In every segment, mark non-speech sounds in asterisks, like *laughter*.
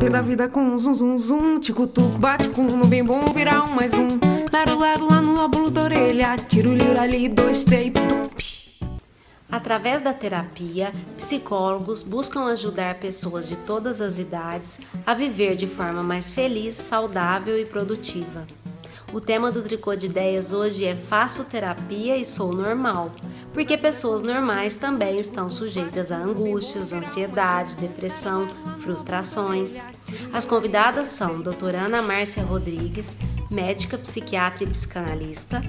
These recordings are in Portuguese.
Pela vida com um zum zum zum, tico-tuco, bate com um bem bom, virar um mais um. Lero, lero, lá no lóbulo da orelha, tiro, liro ali, dois, três, Através da terapia, psicólogos buscam ajudar pessoas de todas as idades a viver de forma mais feliz, saudável e produtiva. O tema do Tricô de Ideias hoje é Faço terapia e sou normal, porque pessoas normais também estão sujeitas a angústias, ansiedade, depressão, frustrações. As convidadas são doutora Ana Márcia Rodrigues, médica, psiquiatra e psicanalista,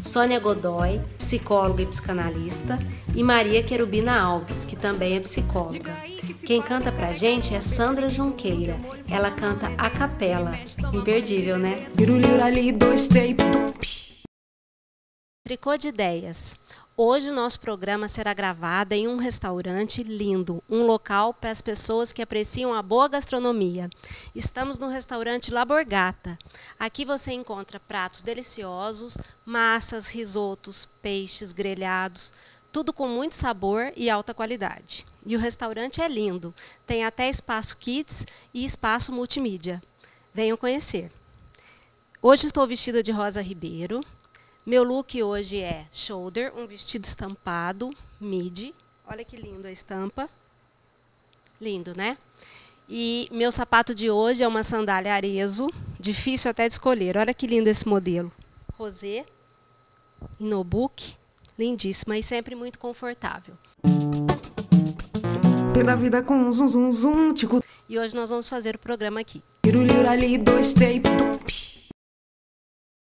Sônia Godoy, psicóloga e psicanalista, e Maria Querubina Alves, que também é psicóloga. Quem canta pra gente é Sandra Junqueira. Ela canta a capela. Imperdível, né? Tricô de ideias. Hoje o nosso programa será gravado em um restaurante lindo, um local para as pessoas que apreciam a boa gastronomia. Estamos no restaurante La Borgata. Aqui você encontra pratos deliciosos, massas, risotos, peixes grelhados, tudo com muito sabor e alta qualidade. E o restaurante é lindo, tem até espaço kids e espaço multimídia. Venham conhecer. Hoje estou vestida de Rosa Ribeiro, meu look hoje é shoulder, um vestido estampado, midi. Olha que lindo a estampa. Lindo, né? E meu sapato de hoje é uma sandália arezo, difícil até de escolher. Olha que lindo esse modelo. Rosé, Inobook, lindíssima e sempre muito confortável. Pela vida com um zum zum zum, tico. E hoje nós vamos fazer o programa aqui.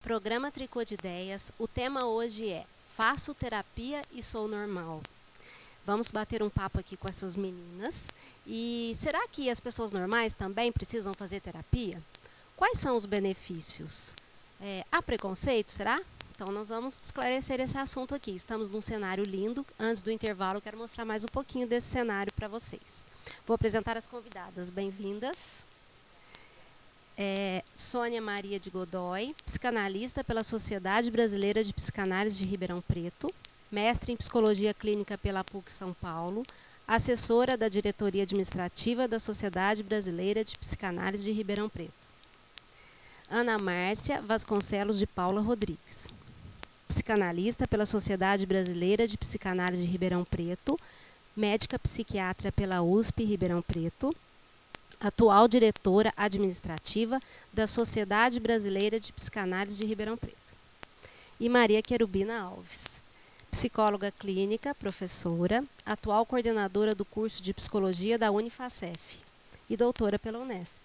Programa Tricô de Ideias. O tema hoje é Faço terapia e sou normal. Vamos bater um papo aqui com essas meninas. E será que as pessoas normais também precisam fazer terapia? Quais são os benefícios? É, há preconceito, será? Então nós vamos esclarecer esse assunto aqui. Estamos num cenário lindo. Antes do intervalo, quero mostrar mais um pouquinho desse cenário para vocês. Vou apresentar as convidadas. Bem-vindas é, Sônia Maria de Godoy, psicanalista pela Sociedade Brasileira de Psicanálise de Ribeirão Preto, mestre em Psicologia Clínica pela PUC São Paulo, assessora da Diretoria Administrativa da Sociedade Brasileira de Psicanálise de Ribeirão Preto. Ana Márcia Vasconcelos de Paula Rodrigues, psicanalista pela Sociedade Brasileira de Psicanálise de Ribeirão Preto, médica psiquiatra pela USP Ribeirão Preto, atual diretora administrativa da Sociedade Brasileira de Psicanálise de Ribeirão Preto. E Maria Querubina Alves, psicóloga clínica, professora, atual coordenadora do curso de psicologia da Unifacef e doutora pela Unesp.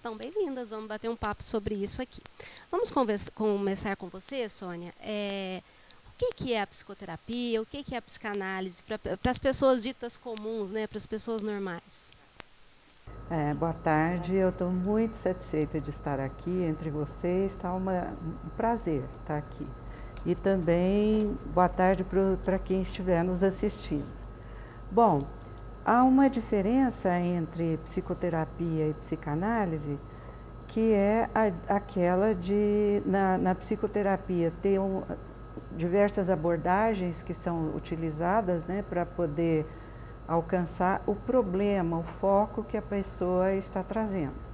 Então, bem-vindas, vamos bater um papo sobre isso aqui. Vamos começar com você, Sônia. É, o que, que é a psicoterapia, o que, que é a psicanálise para as pessoas ditas comuns, né, para as pessoas normais? É, boa tarde, eu estou muito satisfeita de estar aqui entre vocês, está um prazer estar aqui. E também boa tarde para quem estiver nos assistindo. Bom, há uma diferença entre psicoterapia e psicanálise, que é a, aquela de, na, na psicoterapia, ter um, diversas abordagens que são utilizadas né, para poder alcançar o problema, o foco que a pessoa está trazendo.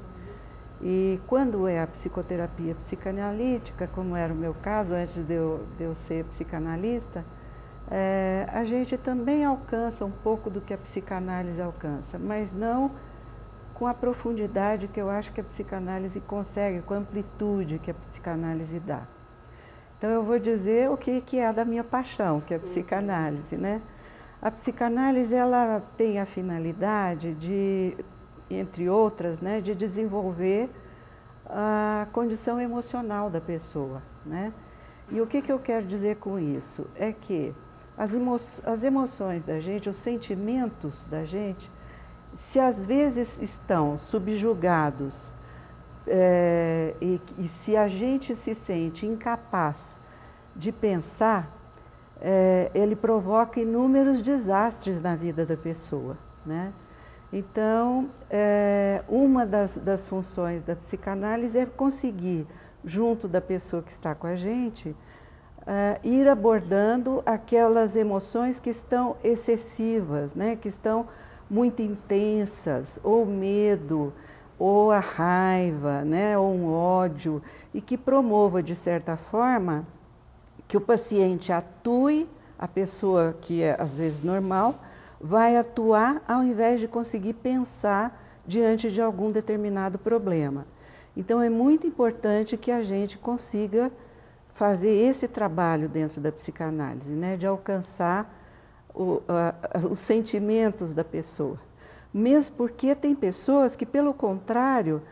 E quando é a psicoterapia psicanalítica, como era o meu caso antes de eu, de eu ser psicanalista, é, a gente também alcança um pouco do que a psicanálise alcança, mas não com a profundidade que eu acho que a psicanálise consegue, com a amplitude que a psicanálise dá. Então eu vou dizer o que, que é da minha paixão, que é a psicanálise, né? A psicanálise ela tem a finalidade de, entre outras, né, de desenvolver a condição emocional da pessoa, né? E o que, que eu quero dizer com isso? É que as, emo as emoções da gente, os sentimentos da gente, se às vezes estão subjugados é, e, e se a gente se sente incapaz de pensar, é, ele provoca inúmeros desastres na vida da pessoa. Né? Então, é, uma das, das funções da psicanálise é conseguir, junto da pessoa que está com a gente, é, ir abordando aquelas emoções que estão excessivas, né? que estão muito intensas, ou medo, ou a raiva, né, ou um ódio, e que promova, de certa forma, que o paciente atue, a pessoa que é às vezes normal, vai atuar ao invés de conseguir pensar diante de algum determinado problema. Então é muito importante que a gente consiga fazer esse trabalho dentro da psicanálise, né, de alcançar o, a, os sentimentos da pessoa. Mesmo porque tem pessoas que, pelo contrário,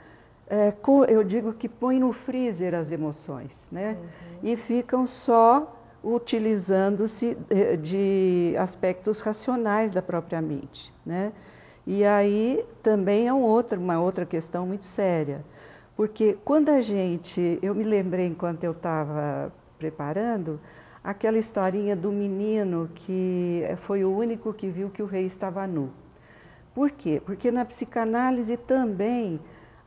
é, eu digo que põem no freezer as emoções, né? Uhum. E ficam só utilizando-se eh, de aspectos racionais da própria mente, né? E aí também é um outro, uma outra questão muito séria, porque quando a gente, eu me lembrei enquanto eu estava preparando, aquela historinha do menino que foi o único que viu que o rei estava nu. Por quê? Porque na psicanálise também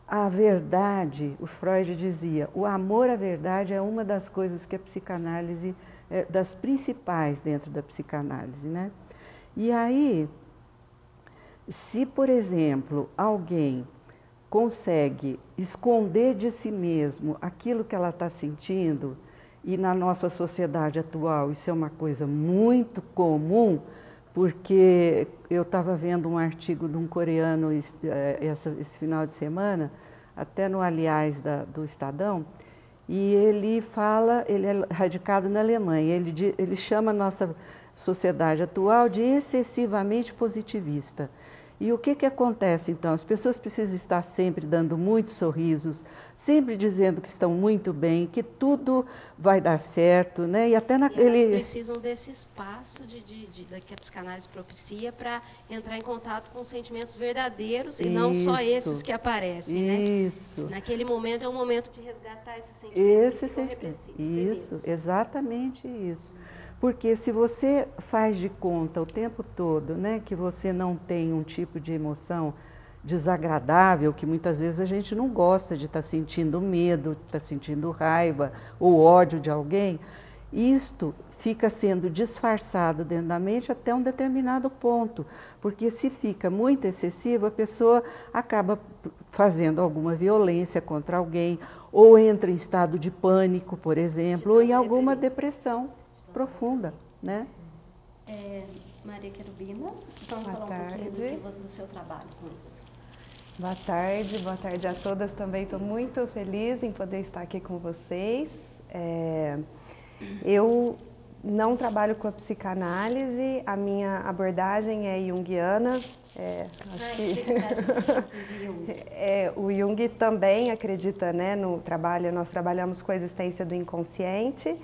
a verdade, o Freud dizia, o amor à verdade é uma das coisas que a psicanálise, é, das principais dentro da psicanálise, né? E aí, se, por exemplo, alguém consegue esconder de si mesmo aquilo que ela está sentindo, e na nossa sociedade atual isso é uma coisa muito comum, porque eu estava vendo um artigo de um coreano eh, esse, final de semana, até no Aliás da, do Estadão, e ele fala, ele é radicado na Alemanha, ele, ele chama a nossa sociedade atual de excessivamente positivista. E o que, que acontece então? As pessoas precisam estar sempre dando muitos sorrisos, sempre dizendo que estão muito bem, que tudo vai dar certo, né? E até naquele. Elas precisam desse espaço de, de, de, que a psicanálise propicia para entrar em contato com sentimentos verdadeiros Isso. e não só esses que aparecem, né? Isso. né? Naquele momento é o momento de resgatar esses sentimentos. Esse sentimento. Isso, exatamente isso. Porque se você faz de conta o tempo todo né, que você não tem um tipo de emoção desagradável, que muitas vezes a gente não gosta de estar tá sentindo medo, de estar tá sentindo raiva ou ódio de alguém, isto fica sendo disfarçado dentro da mente até um determinado ponto, porque se fica muito excessivo, a pessoa acaba fazendo alguma violência contra alguém, ou entra em estado de pânico, por exemplo, ou em alguma depressão profunda, né? É, Maria Querubina, vamos boa falar tarde. um pouquinho do, do seu trabalho com isso. Boa tarde, boa tarde a todas também. Estou muito feliz em poder estar aqui com vocês. É, eu não trabalho com a psicanálise, a minha abordagem é junguiana. É, acho ah, que é, *laughs* o Jung também acredita né, no trabalho, nós trabalhamos com a existência do inconsciente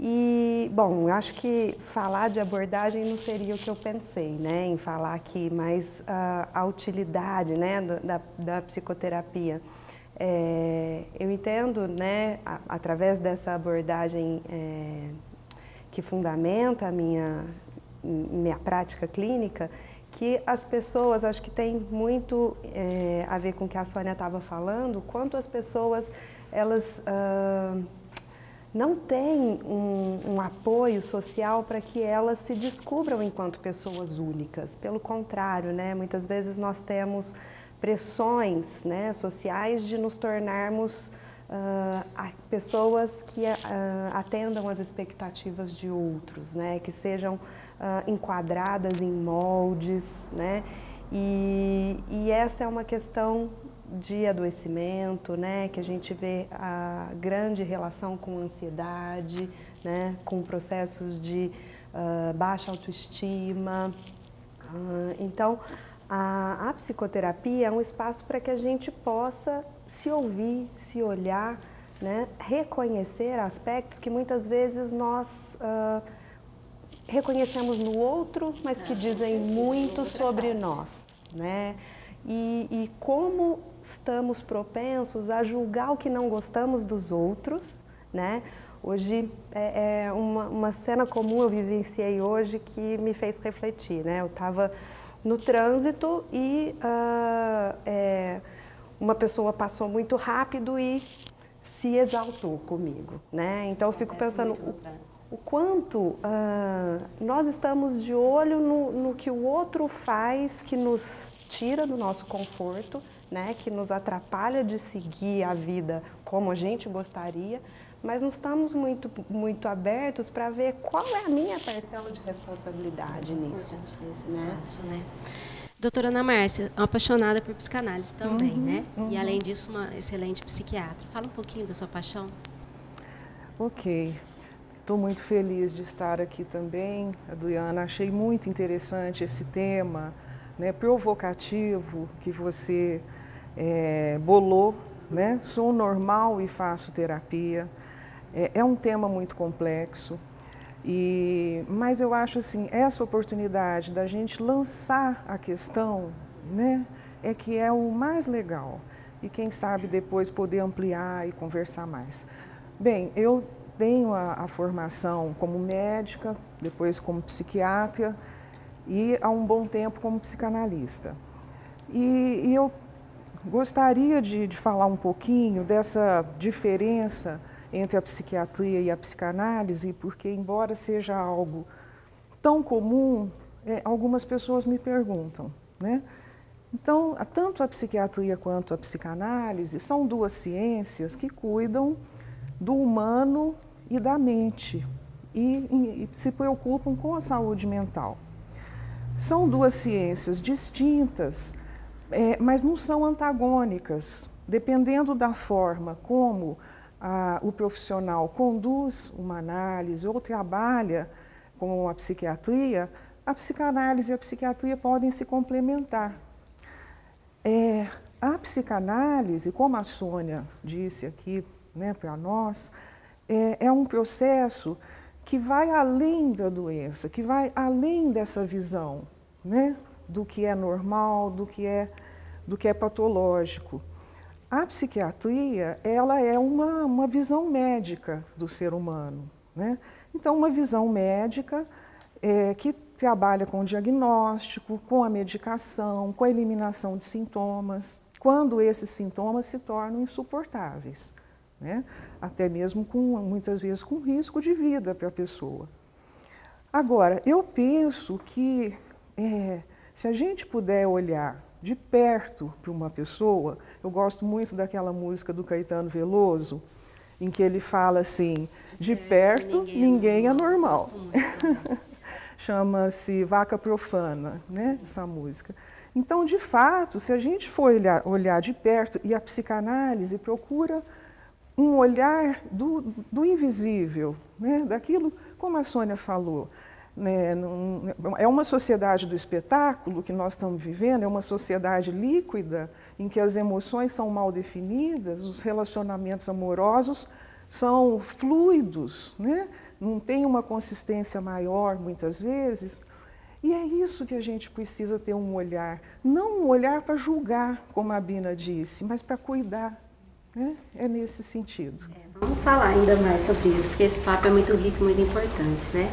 e, bom, eu acho que falar de abordagem não seria o que eu pensei, né, em falar aqui, mas uh, a utilidade, né, da, da psicoterapia. É, eu entendo, né, a, através dessa abordagem é, que fundamenta a minha, minha prática clínica, que as pessoas, acho que tem muito é, a ver com o que a Sônia estava falando, quanto as pessoas, elas... Uh, não tem um, um apoio social para que elas se descubram enquanto pessoas únicas. Pelo contrário, né, muitas vezes nós temos pressões né, sociais de nos tornarmos uh, pessoas que uh, atendam às expectativas de outros, né, que sejam uh, enquadradas em moldes, né, e, e essa é uma questão de adoecimento, né, que a gente vê a grande relação com ansiedade, né, com processos de uh, baixa autoestima. Uh, então, a, a, psicoterapia é um espaço para que a gente possa se ouvir, se olhar, né, reconhecer aspectos que muitas vezes nós uh, reconhecemos no outro, mas que dizem muito sobre nós, né? E, e como estamos propensos a julgar o que não gostamos dos outros, né? Hoje é, é uma, uma, cena comum eu vivenciei hoje que me fez refletir, né? Eu estava no trânsito e uh, é, uma pessoa passou muito rápido e se exaltou comigo, né? Então eu fico pensando o, o quanto uh, nós estamos de olho no, no que o outro faz que nos tira do nosso conforto, né, que nos atrapalha de seguir a vida como a gente gostaria, mas não estamos muito, muito abertos para ver qual é a minha parcela de responsabilidade nisso. Né? né? Doutora Ana Márcia, apaixonada por psicanálise também, uhum, né? Uhum. E além disso, uma excelente psiquiatra. Fala um pouquinho da sua paixão. Ok. Estou muito feliz de estar aqui também, Adriana. Achei muito interessante esse tema, né, provocativo que você é, bolou. Né? Sou normal e faço terapia. É, é um tema muito complexo. E, mas eu acho assim, essa oportunidade da gente lançar a questão, né, é que é o mais legal. E quem sabe depois poder ampliar e conversar mais. Bem, eu tenho a, a formação como médica, depois como psiquiatra e há um bom tempo como psicanalista. E, e eu gostaria de, de falar um pouquinho dessa diferença entre a psiquiatria e a psicanálise, porque, embora seja algo tão comum, é, algumas pessoas me perguntam. Né? Então, tanto a psiquiatria quanto a psicanálise são duas ciências que cuidam do humano e da mente e, e, e se preocupam com a saúde mental. São duas ciências distintas, é, mas não são antagônicas. Dependendo da forma como a, o profissional conduz uma análise ou trabalha com a psiquiatria, a psicanálise e a psiquiatria podem se complementar. É, a psicanálise, como a Sônia disse aqui né, para nós, é, é um processo que vai além da doença, que vai além dessa visão né, do que é normal, do que é, do que é patológico. A psiquiatria, ela é uma, uma visão médica do ser humano. Né? Então, uma visão médica é, que trabalha com o diagnóstico, com a medicação, com a eliminação de sintomas, quando esses sintomas se tornam insuportáveis, né? até mesmo com, muitas vezes com risco de vida para a pessoa. Agora, eu penso que é, se a gente puder olhar de perto para uma pessoa. Eu gosto muito daquela música do Caetano Veloso, em que ele fala assim: de perto ninguém, ninguém é normal. *laughs* Chama-se Vaca Profana, né? Essa música. Então, de fato, se a gente for olhar, olhar de perto, e a psicanálise procura um olhar do, do invisível, né? daquilo, como a Sônia falou, é uma sociedade do espetáculo que nós estamos vivendo, é uma sociedade líquida em que as emoções são mal definidas, os relacionamentos amorosos são fluidos, né? não tem uma consistência maior muitas vezes. E é isso que a gente precisa ter um olhar, não um olhar para julgar, como a Bina disse, mas para cuidar. Né? É nesse sentido. É, vamos falar ainda mais sobre isso, porque esse papo é muito rico, muito importante. Né?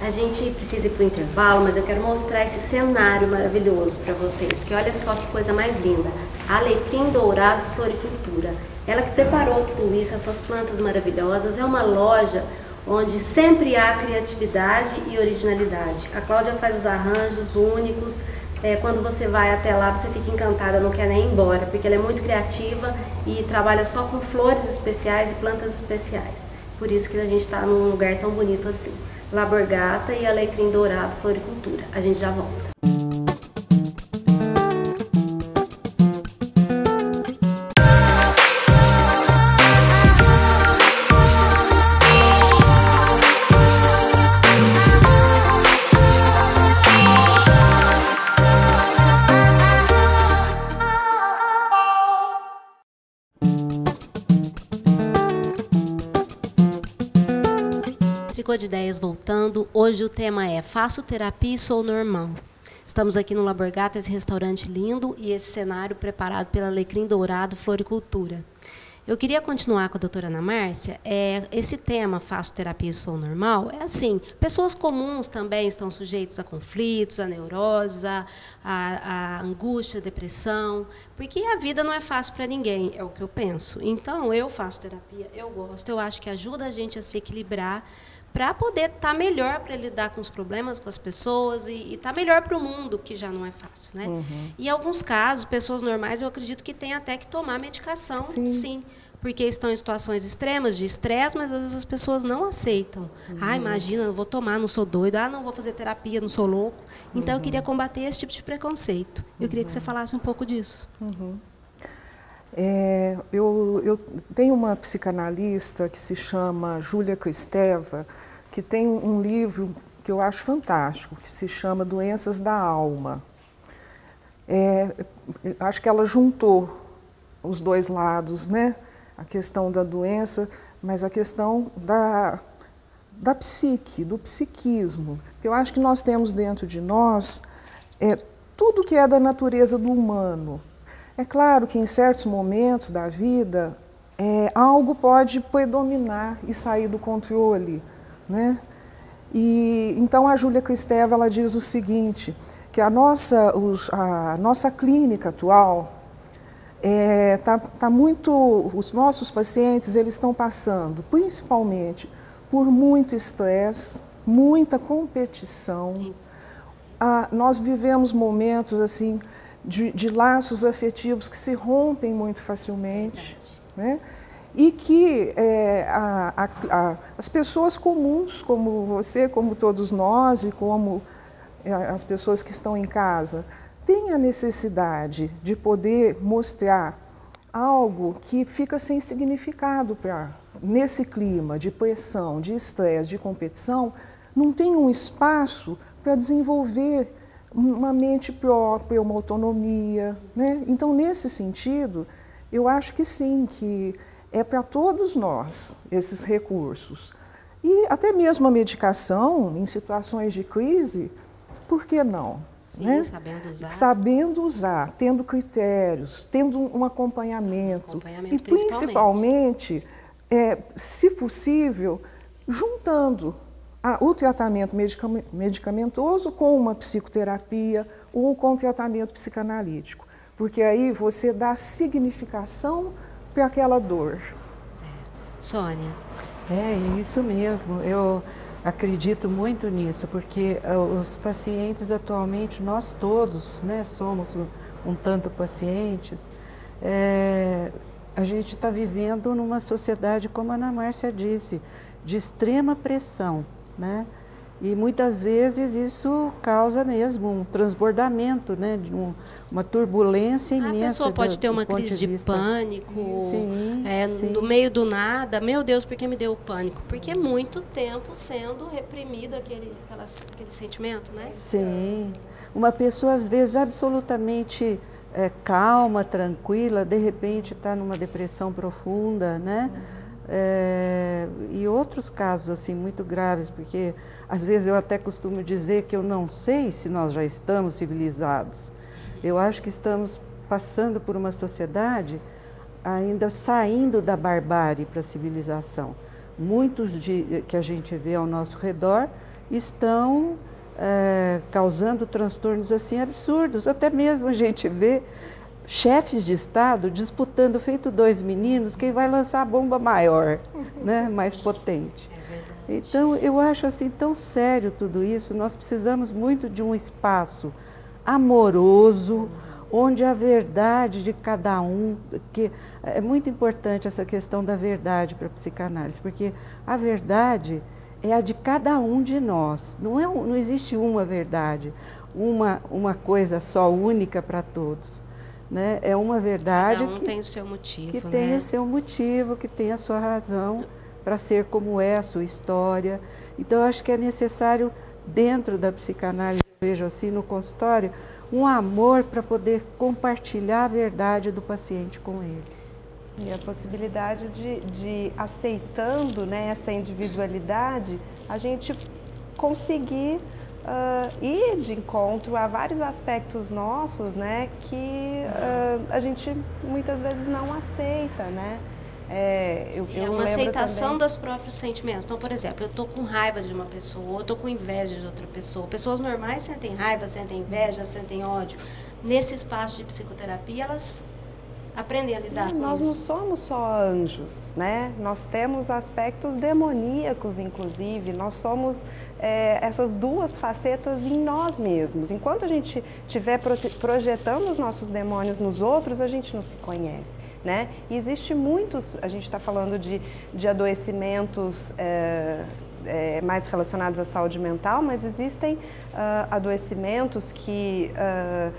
A gente precisa ir para o intervalo, mas eu quero mostrar esse cenário maravilhoso para vocês, porque olha só que coisa mais linda. Alecrim Dourado Floricultura. Ela que preparou tudo isso, essas plantas maravilhosas. É uma loja onde sempre há criatividade e originalidade. A Cláudia faz os arranjos únicos. É, quando você vai até lá, você fica encantada, não quer nem ir embora, porque ela é muito criativa e trabalha só com flores especiais e plantas especiais. Por isso que a gente está num lugar tão bonito assim. Laborgata e alecrim dourado floricultura. A gente já volta. Hoje o tema é Faço terapia e sou normal. Estamos aqui no Laborgata, esse restaurante lindo e esse cenário preparado pela Alecrim Dourado Floricultura. Eu queria continuar com a doutora Ana Márcia. É, esse tema, faço terapia e sou normal, é assim, pessoas comuns também estão sujeitas a conflitos, a neuroses, a, a, a angústia, depressão, porque a vida não é fácil para ninguém, é o que eu penso. Então, eu faço terapia, eu gosto, eu acho que ajuda a gente a se equilibrar para poder estar tá melhor para lidar com os problemas com as pessoas e estar tá melhor para o mundo, que já não é fácil, né? Uhum. E em alguns casos, pessoas normais, eu acredito que tem até que tomar medicação, sim. sim porque estão em situações extremas de estresse, mas às vezes as pessoas não aceitam. Uhum. Ah, imagina, eu vou tomar, não sou doido. Ah, não vou fazer terapia, não sou louco. Então uhum. eu queria combater esse tipo de preconceito. Eu queria que você uhum. falasse um pouco disso. Uhum. É, eu, eu, tenho uma psicanalista que se chama Júlia Cristeva, que tem um livro que eu acho fantástico, que se chama Doenças da Alma. É, acho que ela juntou os dois lados, né? a questão da doença, mas a questão da, da psique, do psiquismo. Eu acho que nós temos dentro de nós é, tudo que é da natureza do humano. É claro que em certos momentos da vida é, algo pode predominar e sair do controle, né? E então a Júlia Cristeva ela diz o seguinte, que a nossa, os, a nossa clínica atual, é, tá, tá muito, os nossos pacientes eles estão passando, principalmente, por muito estresse, muita competição. Ah, nós vivemos momentos assim de, de, laços afetivos que se rompem muito facilmente, né? E que é, a, a, a, as pessoas comuns, como você, como todos nós e como é, as pessoas que estão em casa, tem a necessidade de poder mostrar algo que fica sem significado para nesse clima de pressão, de estresse, de competição, não tem um espaço para desenvolver uma mente própria, uma autonomia, né? Então, nesse sentido, eu acho que sim, que é para todos nós esses recursos. E até mesmo a medicação em situações de crise, por que não? Sim, né? sabendo usar. Sabendo usar, tendo critérios, tendo um acompanhamento. acompanhamento e principalmente, é, se possível, juntando o tratamento medicamentoso com uma psicoterapia ou com tratamento psicanalítico. Porque aí você dá significação para aquela dor. É. Sônia. É isso mesmo. Eu acredito muito nisso, porque eh, os pacientes atualmente, nós todos, né, somos um, um tanto pacientes, é, a gente está vivendo numa sociedade, como a Ana Márcia disse, de extrema pressão, né? E muitas vezes isso causa mesmo um transbordamento, né, de um, uma turbulência imensa. A pessoa pode do, ter uma crise de, de pânico, sim, é, sim. do meio do nada. Meu Deus, por que me deu pânico? Porque é muito tempo sendo reprimido aquele, aquela, aquele sentimento, né? Sim. Uma pessoa, às vezes, absolutamente é, calma, tranquila, de repente está numa depressão profunda, né? Uhum. É, e outros casos, assim, muito graves, porque às vezes eu até costumo dizer que eu não sei se nós já estamos civilizados. Eu acho que estamos passando por uma sociedade ainda saindo da barbárie para a civilização. Muitos de, que a gente vê ao nosso redor estão é, causando transtornos assim absurdos. Até mesmo a gente vê chefes de Estado disputando, feito dois meninos, quem vai lançar a bomba maior, né, mais potente. Então, eu acho assim tão sério tudo isso. Nós precisamos muito de um espaço amoroso, onde a verdade de cada um, que é muito importante essa questão da verdade para a psicanálise, porque a verdade é a de cada um de nós. Não, é, não existe uma verdade, uma, uma coisa só única para todos. Né? É uma verdade cada um que tem o seu motivo, que né? tem o seu motivo, que tem a sua razão para ser como é a sua história. Então, eu acho que é necessário, dentro da psicanálise, eu vejo assim no consultório, um amor para poder compartilhar a verdade do paciente com ele. E a possibilidade de, de aceitando né, essa individualidade, a gente conseguir uh, ir de encontro a vários aspectos nossos né, que uh, a gente muitas vezes não aceita, né? É, eu, é uma aceitação também... dos próprios sentimentos. Então, por exemplo, eu estou com raiva de uma pessoa, ou eu estou com inveja de outra pessoa. Pessoas normais sentem raiva, sentem inveja, sentem ódio. Nesse espaço de psicoterapia, elas aprender a lidar com nós isso. não somos só anjos, né? Nós temos aspectos demoníacos, inclusive. Nós somos é, essas duas facetas em nós mesmos. Enquanto a gente estiver projetando os nossos demônios nos outros, a gente não se conhece. Né? E existe muitos, a gente está falando de, de adoecimentos é, é, mais relacionados à saúde mental, mas existem uh, adoecimentos que uh,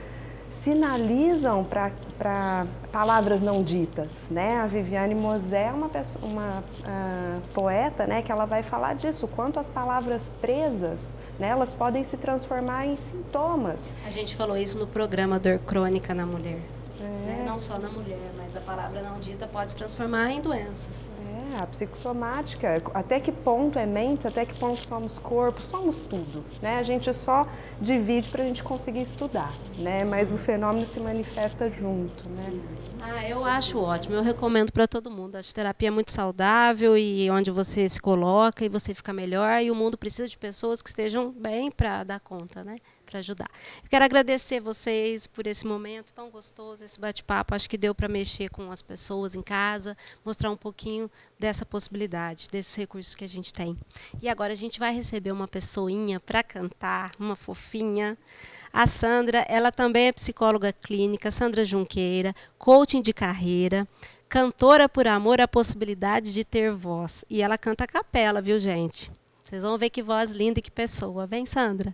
sinalizam para palavras não ditas, né? A Viviane Mosé é uma, pessoa, uma uh, poeta, né, que ela vai falar disso, quanto as palavras presas, né, elas podem se transformar em sintomas. A gente falou isso no programa Dor Crônica na Mulher. É. Né? Não só na mulher, mas a palavra não dita pode se transformar em doenças. É, a psicossomática, até que ponto é mente, até que ponto somos corpo, somos tudo, né? A gente só divide para a gente conseguir estudar, né? Mas o fenômeno se manifesta junto, né? Ah, eu acho ótimo. Eu recomendo para todo mundo. Acho terapia é muito saudável e onde você se coloca e você fica melhor e o mundo precisa de pessoas que estejam bem para dar conta, né? Para ajudar. Eu quero agradecer vocês por esse momento tão gostoso, esse bate-papo. Acho que deu para mexer com as pessoas em casa, mostrar um pouquinho dessa possibilidade, desses recursos que a gente tem. E agora a gente vai receber uma pessoinha para cantar, uma fofinha. A Sandra, ela também é psicóloga clínica, Sandra Junqueira, coaching de carreira, cantora por amor à possibilidade de ter voz. E ela canta a capela, viu, gente? Vocês vão ver que voz linda e que pessoa. Vem, Sandra.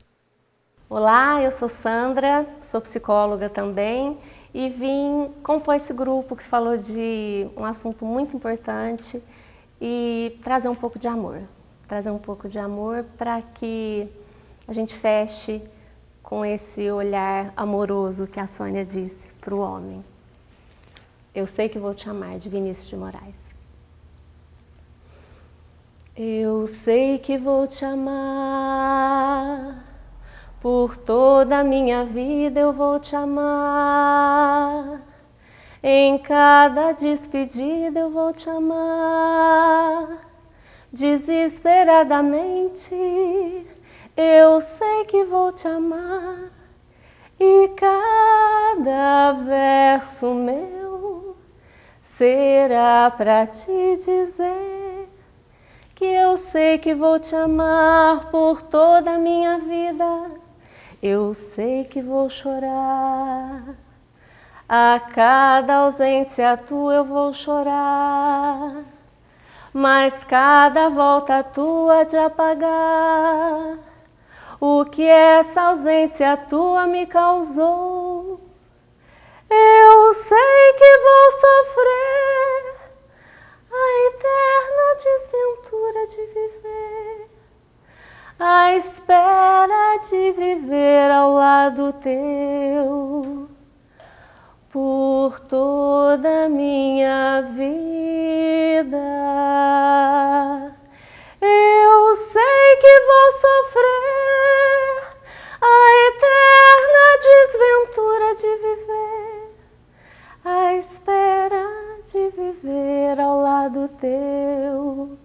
Olá, eu sou Sandra, sou psicóloga também e vim compor esse grupo que falou de um assunto muito importante e trazer um pouco de amor. Trazer um pouco de amor para que a gente feche com esse olhar amoroso que a Sônia disse para o homem. Eu sei que vou te amar, de Vinícius de Moraes. Eu sei que vou te amar por toda a minha vida eu vou te amar. Em cada despedida eu vou te amar. Desesperadamente eu sei que vou te amar. E cada verso meu será para te dizer que eu sei que vou te amar por toda a minha vida eu sei que vou chorar. A cada ausência tua eu vou chorar, mas cada volta tua de apagar o que essa ausência tua me causou. Eu sei que vou sofrer a eterna desventura de viver à espera de viver teu por toda a minha vida. Eu sei que vou sofrer a eterna desventura de viver, à espera de viver ao lado teu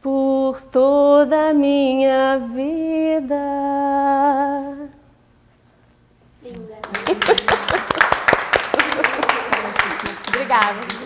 por toda a minha vida. Linda. Obrigada.